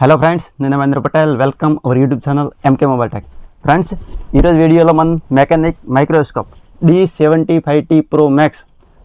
Hello friends నేను Mahendra Patel. Welcome our YouTube channel MK mobile tech friends ఈరోజు వీడియోలో మనం mechanic microscope D seventy five T pro max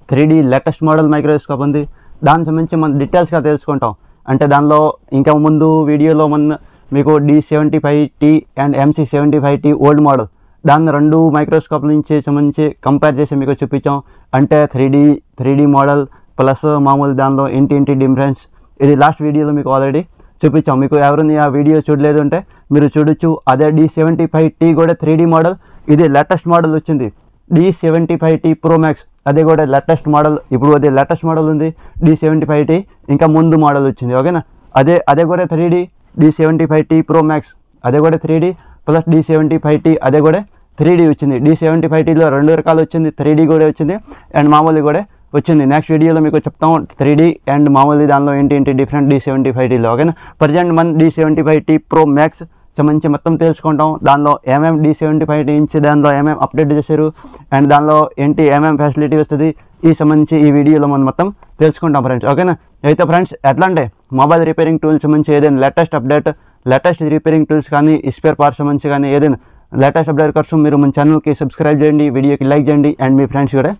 three D latest model microscope ఉంది. దాని సంబంధించి మనం డీటెయిల్స్గా తెలుసుకుంటాం. అంటే దానిలో ఇంకా ముందు వీడియోలో మన మీకు D seventy five T and MC seventy five T old model దాన్ని రెండు మైక్రోస్కోప్ నుంచి సంబంధించి కంపేర్ చేసి మీకు చూపించాం. అంటే three D three D model plus మామూలు దానిలో ఏంటి ఏంటి డిఫరెన్స్ ఇది లాస్ట్ వీడియోలో మీకు ఆల్రెడీ చూపించాం. మీకు ఎవరిని ఆ వీడియో చూడలేదు అంటే మీరు చూడొచ్చు. అదే డి సెవెంటీ ఫైవ్ టీ కూడా త్రీ డీ మోడల్ ఇది లేటెస్ట్ మోడల్ వచ్చింది. D seventy five T pro max అదే కూడా లేటెస్ట్ మోడల్ ఇప్పుడు అది లేటెస్ట్ మోడల్ ఉంది. డి సెవెంటీ ఫైవ్ టీ ఇంకా ముందు మోడల్ వచ్చింది. ఓకేనా? అదే అదే కూడా three D D seventy five T pro max అదే కూడా three D plus D seventy five T అదే కూడా త్రీ డీ వచ్చింది. డి సెవెంటీ ఫైవ్ టీలో రెండు రకాలు వచ్చింది. త్రీ డీ కూడా వచ్చింది. అండ్ మామూలు కూడా వచ్చింది. నెక్స్ట్ వీడియోలో మీకు చెప్తాం. త్రీ డీ అండ్ మామూలు దానిలో ఏంటి ఏంటి? డిఫరెంట్ డి సెవెంటీ ఫైవ్ టీలో ఓకేనా? ప్రజెంట్ మన D seventy five T pro max సంబంధించి మొత్తం తెలుసుకుంటాం. దానిలో ఏమేమి D seventy five T inch దానిలో ఏమేమి అప్డేట్ చేశారు. అండ్ దానిలో ఏంటి ఏమేమి ఫెసిలిటీ వస్తుంది? ఈ సంబంధించి ఈ వీడియోలో మనం మొత్తం తెలుసుకుంటాం ఫ్రెండ్స్ ఓకేనా? అయితే ఫ్రెండ్స్ ఎట్లా అంటే మొబైల్ రిపేరింగ్ టూల్స్ సంబంధించి ఏదైనా latest update latest repairing tools కానీ స్పేర్ పార్ట్స్ సంబంధించి కానీ ఏదైనా లేటెస్ట్ అప్డేట్ కోసం మీరు మన ఛానల్కి సబ్స్క్రైబ్ చేయండి వీడియోకి లైక్ చేయండి అండ్ మీ ఫ్రెండ్స్ కూడా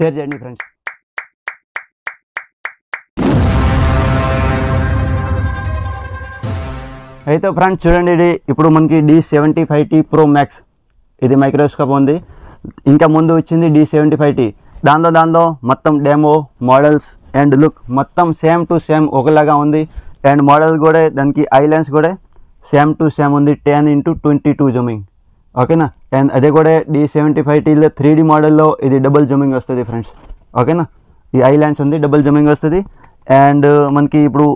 షేర్ చేయండి ఫ్రెండ్స్ అయితే ఫ్రెండ్స్ చూడండి ఇది. ఇప్పుడు మనకి D seventy five T pro max ఇది మైక్రోస్కోప్ ఉంది. ఇంకా ముందు వచ్చింది డి సెవెంటీ ఫైవ్ టీ దానిలో దానిలో మొత్తం డెమో మోడల్స్ అండ్ లుక్ మొత్తం సేమ్ టు సేమ్ ఒకలాగా ఉంది. అండ్ మోడల్ కూడా దానికి ఐలెన్స్ కూడా సేమ్ టు సేమ్ ఉంది. Ten into twenty two zooming ఓకేనా అండ్ అదే కూడా డి సెవెంటీ ఫైవ్ టీలో త్రీ డీ మోడల్లో ఇది డబుల్ జూమింగ్ వస్తుంది ఫ్రెండ్స్. ఓకేనా ఈ ఐ లెన్స్ ఉంది డబుల్ జూమింగ్ వస్తుంది. అండ్ మనకి ఇప్పుడు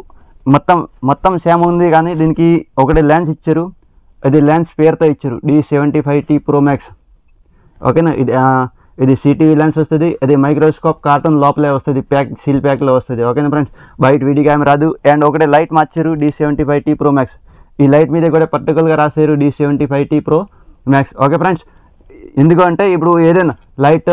మొత్తం మొత్తం సేమ్ ఉంది కానీ దీనికి ఒకటి లెన్స్ ఇచ్చారు. ఇది లెన్స్ పేరుతో ఇచ్చారు. D seventy five T pro max ఓకేనా ఇది ఇది సిటీవీ లెన్స్ వస్తుంది. అది మైక్రోస్కోప్ కార్టూన్ లోపలే వస్తుంది. ప్యాక్ సీల్ ప్యాక్లో వస్తుంది. ఓకేనా ఫ్రెండ్స్ బయట వీడియో కెమెరా రాదు. అండ్ ఒకటి లైట్ మార్చారు D seventy five T pro max ఈ లైట్ మీద కూడా పర్టికులర్గా రాశారు D seventy five T pro max okay friends ఎందుకంటే ఇప్పుడు ఏదైనా లైట్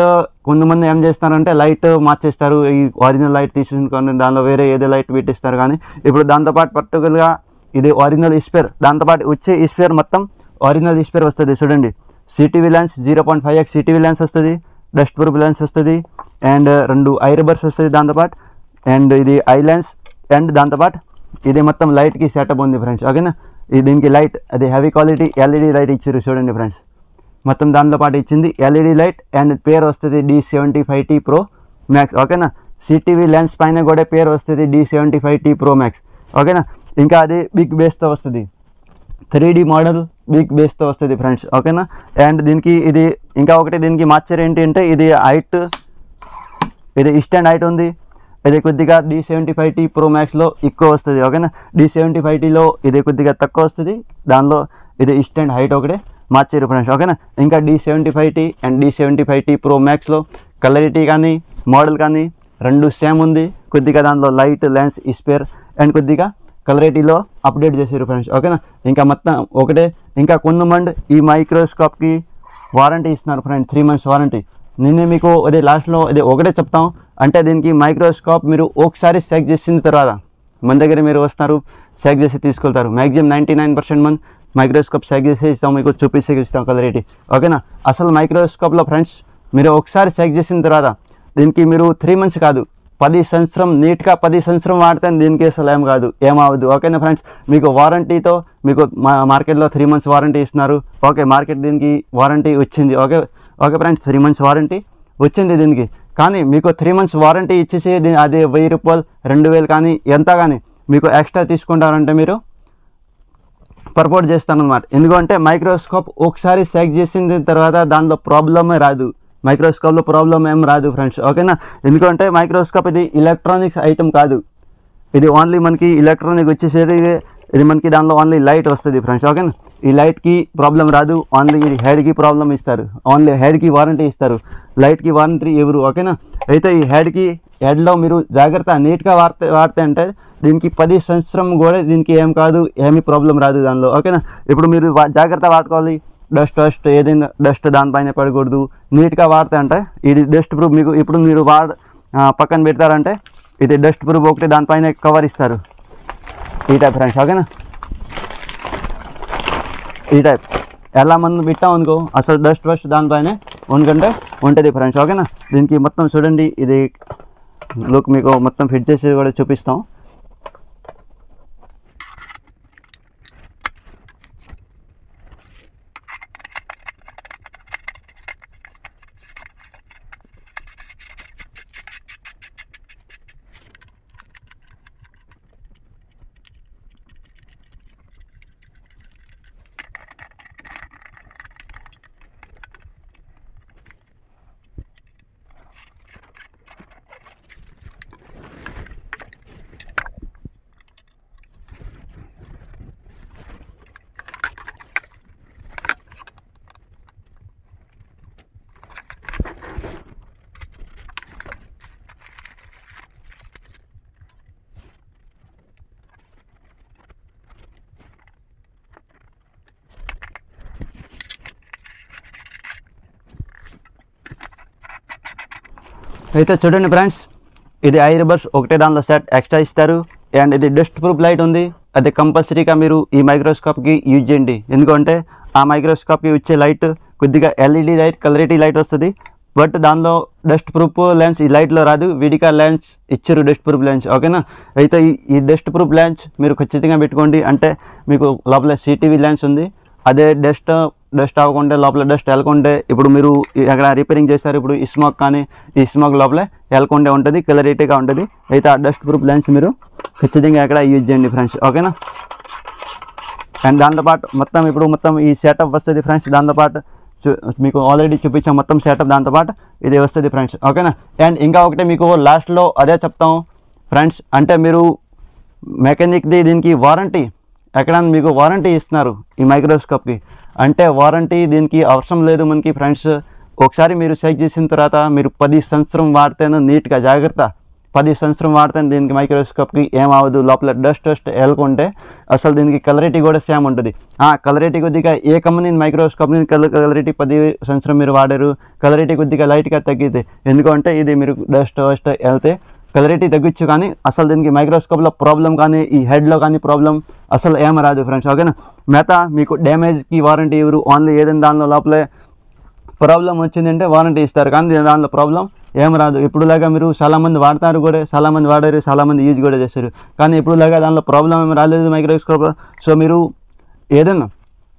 కొంతమంది ఏం చేస్తారంటే లైట్ మార్చేస్తారు ఈ ఒరిజినల్ లైట్ తీసుకొని దానిలో వేరే ఏదో లైట్ పెట్టిస్తారు కానీ ఇప్పుడు దాంతోపాటు పర్టికులర్గా ఇది ఒరిజినల్ ఇస్పేర్ దాంతోపాటు వచ్చే ఇస్పేర్ మొత్తం ఒరిజినల్ ఇస్పేర్ వస్తుంది. చూడండి CTV lens zero point five X CTV lens వస్తుంది డస్ట్ ప్రూఫ్ లెన్స్ వస్తుంది అండ్ రెండు ఐ రిబర్స్ వస్తుంది దాంతోపాటు అండ్ ఇది ఐ లెన్స్ అండ్ దాంతోపాటు ఇది మొత్తం లైట్కి సెటప్ ఉంది ఫ్రెండ్స్ ఓకేనా ఇది దీనికి లైట్ అది హెవీ క్వాలిటీ ఎల్ఈడి లైట్ ఇచ్చారు చూడండి ఫ్రెండ్స్ మొత్తం దాంతో పాటు ఇచ్చింది ఎల్ఈడి లైట్ అండ్ పేరు వస్తుంది D seventy five T pro max ఓకేనా? సిటీవీ లెన్స్ పైన కూడా పేరు వస్తుంది D seventy five T pro max ఓకేనా? ఇంకా అది బిగ్ బేస్తో వస్తుంది. త్రీ డీ మోడల్ బిగ్ బేస్తో వస్తుంది ఫ్రెండ్స్. ఓకేనా? అండ్ దీనికి ఇది ఇంకా ఒకటి దీనికి మార్చర్ ఏంటి అంటే ఇది హైట్ ఇది ఇస్టాండ్ హైట్ ఉంది. ఇది కొద్దిగా D seventy five T pro మ్యాక్స్లో ఎక్కువ వస్తుంది. ఓకేనా? డి సెవెంటీ ఫైవ్ టీలో ఇది కొద్దిగా తక్కువ వస్తుంది. దానిలో ఇది ఇస్టాండ్ హైట్ ఒకటే. మార్చారు ఫ్రెండ్స్ ఓకేనా ఇంకా D seventy five T and D seventy five T pro మ్యాక్స్లో clarity కానీ మోడల్ కానీ రెండు సేమ్ ఉంది. కొద్దిగా దాంట్లో లైట్ లెన్స్ ఇస్పేర్ అండ్ కొద్దిగా కలరిటీలో అప్డేట్ చేశారు ఫ్రెండ్స్ ఓకేనా ఇంకా మొత్తం ఒకటే. ఇంకా కొంతమంది ఈ మైక్రోస్కోప్కి వారంటీ ఇస్తున్నారు ఫ్రెండ్స్ త్రీ మంత్స్ వారంటీ నేనే మీకు అదే లాస్ట్లో అదే ఒకటే చెప్తాం. అంటే దీనికి మైక్రోస్కోప్ మీరు ఒకసారి సెక్ చేసిన తర్వాత మన దగ్గర మీరు వస్తారు. చెక్ చేసి తీసుకెళ్తారు. మ్యాక్సిమం నైంటీ నైన్ పర్సెంట్ మంది మైక్రోస్కోప్ చెక్ చేసి ఇస్తాం మీకు చూపిస్తే ఇస్తాం కలరేటి ఓకేనా? అసలు మైక్రోస్కోప్లో ఫ్రెండ్స్ మీరు ఒకసారి సెగ్ చేసిన తర్వాత దీనికి మీరు త్రీ మంత్స్ కాదు పది సంవత్సరం నీట్గా పది సంవత్సరం వాడితే దీనికి అసలు ఏం కాదు ఏమవద్దు ఓకేనా ఫ్రెండ్స్? మీకు వారంటీతో మీకు మా మార్కెట్లో త్రీ మంత్స్ వారంటీ ఇస్తున్నారు. ఓకే మార్కెట్ దీనికి వారంటీ వచ్చింది. Okay okay friends three months warranty వచ్చింది దీనికి. కానీ మీకు త్రీ మంత్స్ వారంటీ ఇచ్చేసి అదే అది వెయ్యి రూపాయలు రెండు వేలు కానీ ఎంత కానీ మీకు ఎక్స్ట్రా తీసుకుంటారంటే మీరు సర్పోర్ట్ చేస్తాను అనమాట ఎందుకంటే మైక్రోస్కోప్ ఒకసారి సెక్ చేసిన తర్వాత దాంట్లో ప్రాబ్లమే రాదు. మైక్రోస్కోప్లో ప్రాబ్లం ఏం రాదు ఫ్రెండ్స్. ఓకేనా? ఎందుకంటే మైక్రోస్కోప్ ఇది ఎలక్ట్రానిక్స్ ఐటమ్ కాదు. ఇది ఓన్లీ మనకి ఎలక్ట్రానిక్ వచ్చేసేది ఇది మనకి దానిలో ఓన్లీ లైట్ వస్తుంది ఫ్రెండ్స్. ఓకేనా? ఈ లైట్కి ప్రాబ్లం రాదు. ఓన్లీ ఇది హెడ్కి ప్రాబ్లం ఇస్తారు. ఓన్లీ హెడ్కి వారంటీ ఇస్తారు. లైట్కి వారంటీ ఎవరు? ఓకేనా? అయితే ఈ హెడ్కి హెడ్లో మీరు జాగ్రత్త నీట్గా వాడితే వాడితే అంటే దీనికి పది సంవత్సరం కూడా దీనికి ఏం కాదు ఏమీ ప్రాబ్లం రాదు దానిలో. ఓకేనా ఇప్పుడు మీరు వా- జాగ్రత్త వాడుకోవాలి. డస్ట్ డస్ట్ ఏదైనా డస్ట్ దానిపైన పడకూడదు. నీట్గా వాడితే అంటే ఇది డస్ట్ ప్రూఫ్ మీకు ఇప్పుడు మీరు వాడ పక్కన పెడతారంటే ఇది డస్ట్ ప్రూఫ్ ఒకటి దానిపైన కవర్ ఇస్తారు. ఈ టైప్ ఫ్రెండ్స్ ఓకేనా ఈ టైప్ ఎలా మనం పెట్టాం అనుకో అసలు డస్ట్ వస్ట్ దానిపైనే ఎందుకంటే ఉంటుంది ఫ్రెండ్స్ ఓకేనా దీనికి మొత్తం చూడండి ఇది లుక్ మీకు మొత్తం ఫిట్ చేసి కూడా చూపిస్తాం. అయితే చూడండి ఫ్రెండ్స్ ఇది ఐ రిబర్స్ ఒకటే దానిలో సెట్ ఎక్స్ట్రా ఇస్తారు. అండ్ ఇది డస్ట్ ప్రూఫ్ లైట్ ఉంది. అది కంపల్సరీగా మీరు ఈ మైక్రోస్కోప్కి యూజ్ చేయండి. ఎందుకంటే ఆ మైక్రోస్కోప్కి వచ్చే లైట్ కొద్దిగా ఎల్ఈడి లైట్ కలరిటీ లైట్ వస్తుంది. బట్ దానిలో డస్ట్ ప్రూఫ్ లెన్స్ ఈ లైట్లో రాదు. విడిగా లెన్స్ ఇచ్చారు డస్ట్ ప్రూఫ్ లెన్స్ ఓకేనా అయితే ఈ ఈ డస్ట్ ప్రూఫ్ లెన్స్ మీరు ఖచ్చితంగా పెట్టుకోండి. అంటే మీకు లోపల సిటీవీ లెన్స్ ఉంది. అదే డస్ట్ డస్ట్ అవ్వకుండా లోపల డస్ట్ వెళ్ళకుంటే ఇప్పుడు మీరు అక్కడ రిపేరింగ్ చేస్తారు ఇప్పుడు ఈ స్మోక్ కానీ ఈ స్మోక్ లోపల వెళ్ళకుండా ఉంటుంది క్లారిటీగా ఉంటుంది. అయితే ఆ డస్ట్ ప్రూఫ్ లెన్స్ మీరు ఖచ్చితంగా ఎక్కడ యూజ్ చేయండి ఫ్రెండ్స్ ఓకేనా అండ్ దాంతోపాటు మొత్తం ఇప్పుడు మొత్తం ఈ సెటప్ వస్తుంది ఫ్రెండ్స్ దాంతోపాటు చూ- మీకు ఆల్రెడీ చూపించాం మొత్తం సెటప్ దాంతోపాటు ఇది వస్తుంది ఫ్రెండ్స్ ఓకేనా అండ్ ఇంకా ఒకటి మీకు లాస్ట్లో అదే చెప్తాం ఫ్రెండ్స్ అంటే మీరు మెకానిక్ది దీనికి వారంటీ ఎక్కడ మీకు వారంటీ ఇస్తున్నారు ఈ మైక్రోస్కోప్కి అంటే వారంటీ దీనికి అవసరం లేదు మనకి ఫ్రెండ్స్. ఒకసారి మీరు చెక్ చేసిన తర్వాత మీరు పది సంవత్సరం వాడితేనే నీట్గా జాగ్రత్త. పది సంవత్సరం వాడితే దీనికి మైక్రోస్కోప్కి ఏమవదు లోపల డస్ట్ డస్ట్ వెళ్ళకుంటే అసలు దీనికి కలరిటీ కూడా సేమ్ ఉంటుంది. ఆ కలరిటీ కొద్దిగా ఏ కంపెనీ మైక్రోస్కోప్ని కలర్ కలరిటీ పది సంవత్సరం మీరు వాడారు కలరిటీ కొద్దిగా లైట్గా తగ్గితే ఎందుకంటే ఇది మీరు డస్ట్ డస్ట్ వెళ్తే క్లారిటీ తగ్గించు కానీ అసలు దీనికి మైక్రోస్కోప్లో ప్రాబ్లం కానీ ఈ హెడ్లో కానీ ప్రాబ్లం అసలు ఏం రాదు ఫ్రెండ్స్ ఓకేనా మిగతా మీకు డ్యామేజ్కి వారంటీ ఇవ్వరు ఓన్లీ ఏదైనా దానిలో లోపలే ప్రాబ్లం వచ్చిందంటే వారంటీ ఇస్తారు కానీ దానిలో ప్రాబ్లం ఏం రాదు. ఇప్పుడులాగా మీరు చాలామంది వాడతారు కూడా చాలామంది వాడారు చాలామంది యూజ్ కూడా చేస్తారు కానీ ఇప్పుడులాగా దానిలో ప్రాబ్లం ఏమి రాలేదు మైక్రోస్కోప్ సో మీరు ఏదైనా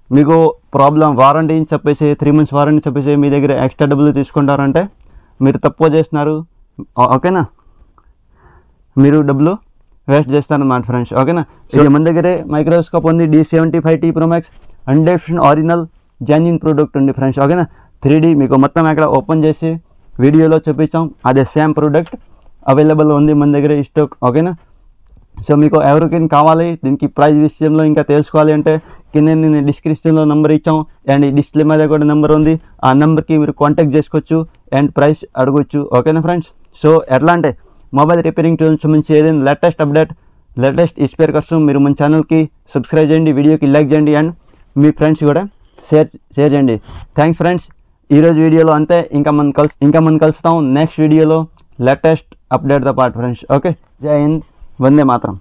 మీకు ప్రాబ్లం వారంటీ అని చెప్పేసి త్రీ మంత్స్ వారంటీ చెప్పేసి మీ దగ్గర ఎక్స్ట్రా డబ్బులు తీసుకుంటారంటే మీరు తక్కువ చేస్తున్నారు ఓకేనా? మీరు డబ్బులు వేస్ట్ చేస్తారన్నమాట ఫ్రెండ్స్ ఓకేనా? ఇది మన దగ్గరే మైక్రోస్కోప్ ఉంది D seventy five T pro max percent original genuine product ఉంది ఫ్రెండ్స్ ఓకేనా? త్రీ మీకు మొత్తం అక్కడ ఓపెన్ చేసి వీడియోలో చూపించాం అదే సేమ్ ప్రోడక్ట్ అవైలబుల్ ఉంది మన దగ్గర ఈ స్టాక్ ఓకేనా? సో మీకు ఎవరికైనా కావాలి దీనికి ప్రైస్ విషయంలో ఇంకా తెలుసుకోవాలి అంటే కింద నేను డిస్క్రిప్షన్లో నెంబర్ ఇచ్చాం. అండ్ ఈ డిస్ప్లే మీద కూడా నెంబర్ ఉంది. ఆ నెంబర్కి మీరు కాంటాక్ట్ చేసుకోవచ్చు అండ్ ప్రైస్ అడగొచ్చు. ఓకేనా ఫ్రెండ్స్ సో ఎట్లా అంటే మొబైల్ రిపేరింగ్ టూల్స్ సంబంధించి ఏదైనా లేటెస్ట్ అప్డేట్ లేటెస్ట్ ఇస్పేర్ కోసం మీరు మన ఛానల్కి సబ్స్క్రైబ్ చేయండి వీడియోకి లైక్ చేయండి అండ్ మీ ఫ్రెండ్స్ కూడా షేర్ షేర్ చేయండి. థ్యాంక్స్ ఫ్రెండ్స్ ఈరోజు వీడియోలో అంతే. ఇంకా మనం కలుసు ఇంకా మనం కలుస్తాం. నెక్స్ట్ వీడియోలో లేటెస్ట్ అప్డేట్తో పాటు ఫ్రెండ్స్ ఓకే జై హింద్ వందే మాత్రం